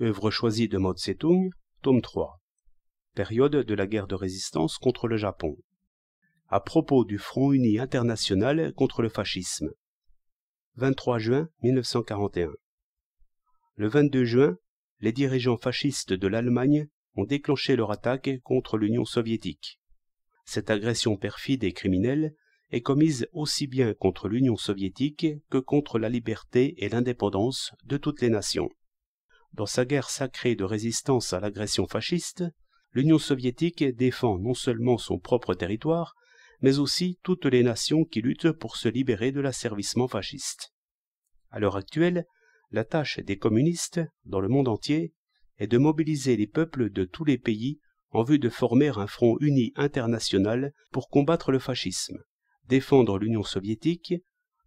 œuvre choisie de Mao Tse-tung, tome 3. Période de la guerre de résistance contre le Japon. À propos du Front uni international contre le fascisme. 23 juin 1941. Le 22 juin, les dirigeants fascistes de l'Allemagne ont déclenché leur attaque contre l'Union soviétique. Cette agression perfide et criminelle est commise aussi bien contre l'Union soviétique que contre la liberté et l'indépendance de toutes les nations. Dans sa guerre sacrée de résistance à l'agression fasciste, l'Union soviétique défend non seulement son propre territoire, mais aussi toutes les nations qui luttent pour se libérer de l'asservissement fasciste. À l'heure actuelle, la tâche des communistes, dans le monde entier, est de mobiliser les peuples de tous les pays en vue de former un front uni international pour combattre le fascisme, défendre l'Union soviétique,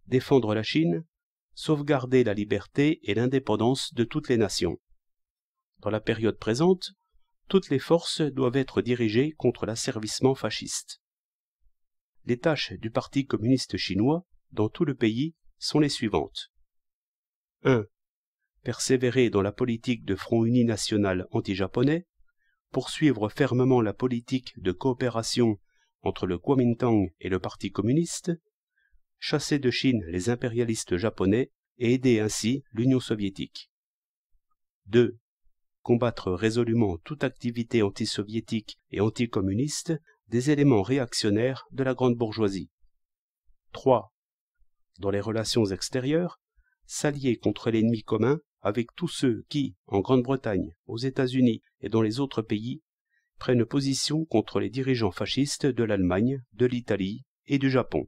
défendre la Chine, sauvegarder la liberté et l'indépendance de toutes les nations. Dans la période présente, toutes les forces doivent être dirigées contre l'asservissement fasciste. Les tâches du Parti communiste chinois dans tout le pays sont les suivantes. 1. Persévérer dans la politique de front uni national anti-japonais, poursuivre fermement la politique de coopération entre le Kuomintang et le Parti communiste, chasser de Chine les impérialistes japonais et aider ainsi l'Union soviétique. 2. Combattre résolument toute activité antisoviétique et anticommuniste des éléments réactionnaires de la grande bourgeoisie. 3. Dans les relations extérieures, s'allier contre l'ennemi commun avec tous ceux qui, en Grande-Bretagne, aux États-Unis et dans les autres pays, prennent position contre les dirigeants fascistes de l'Allemagne, de l'Italie et du Japon.